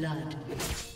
Blood.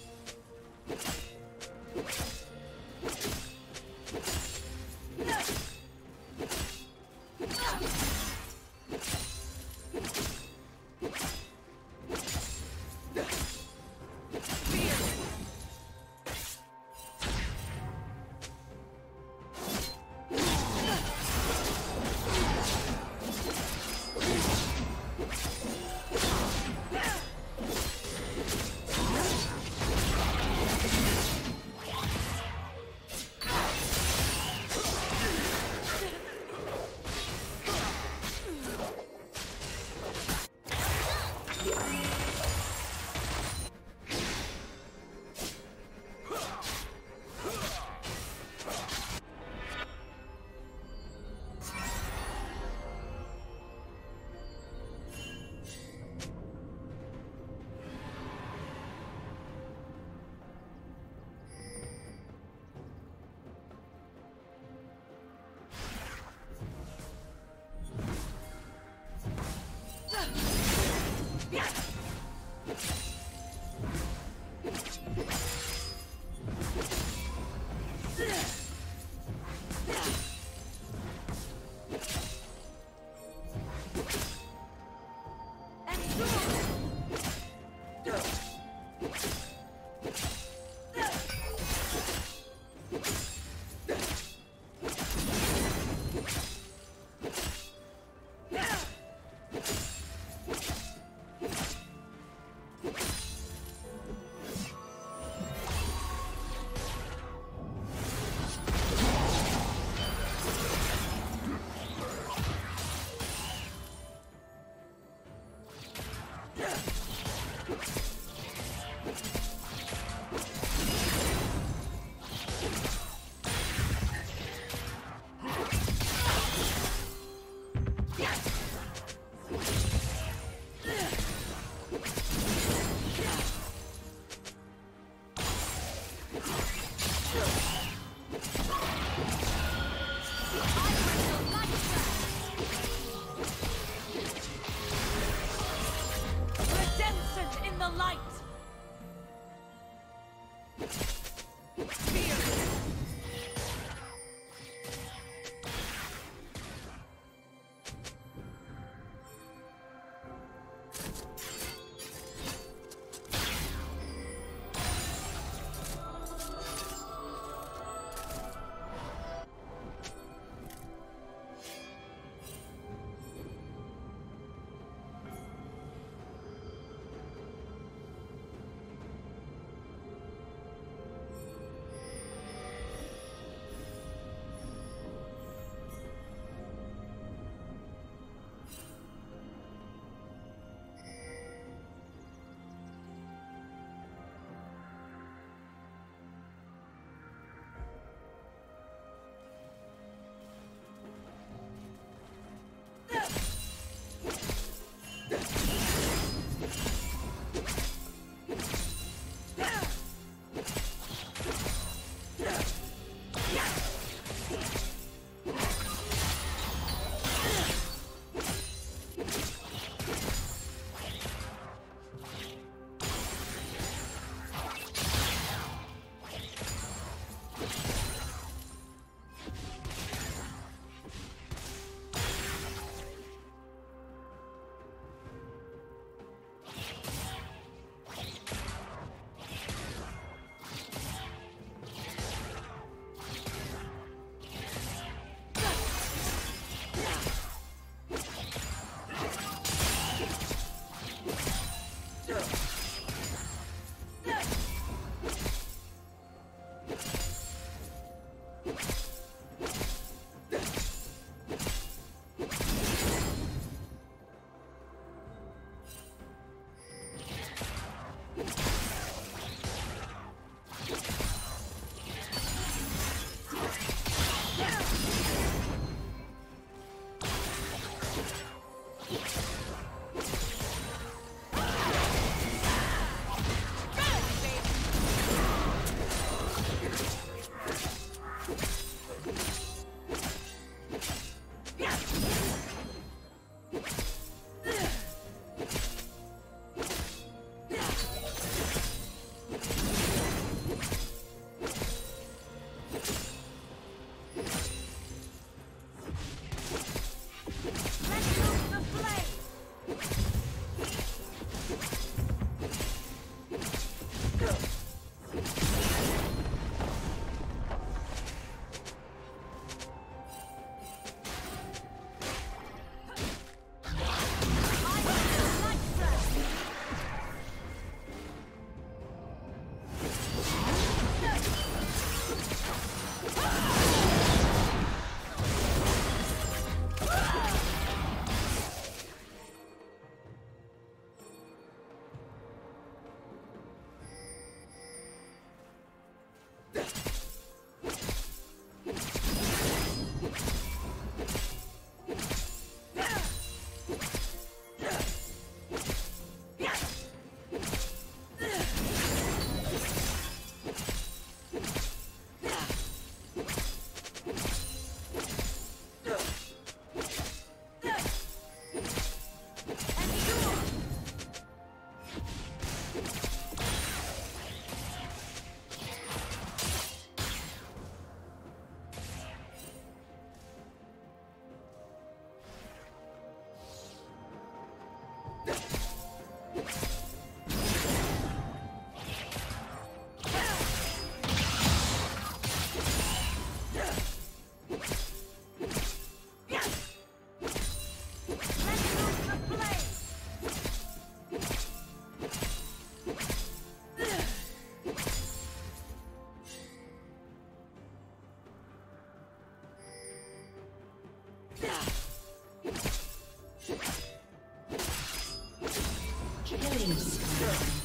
First blood.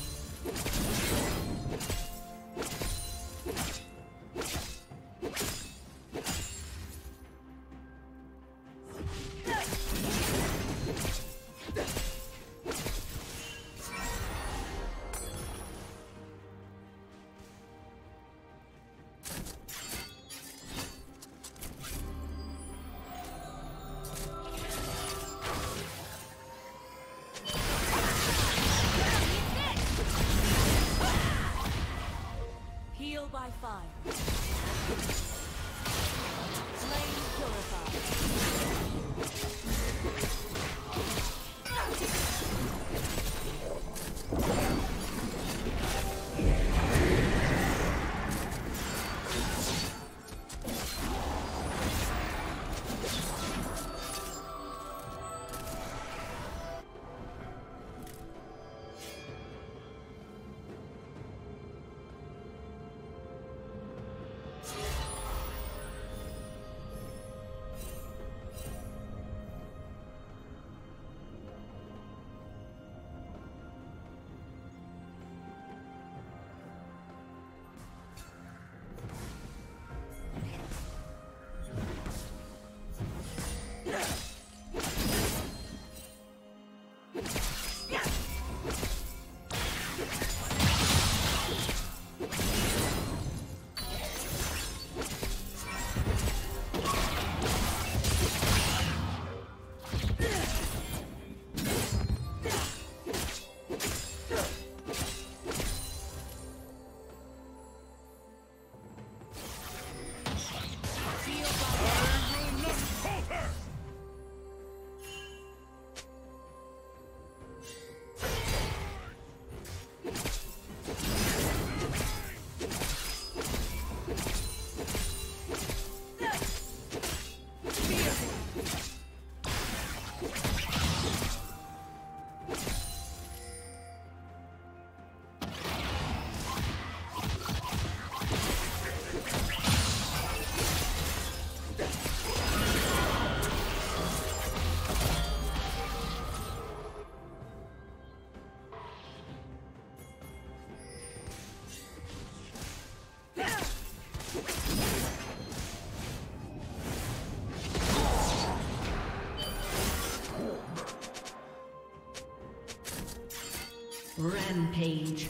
Rampage.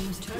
team's turret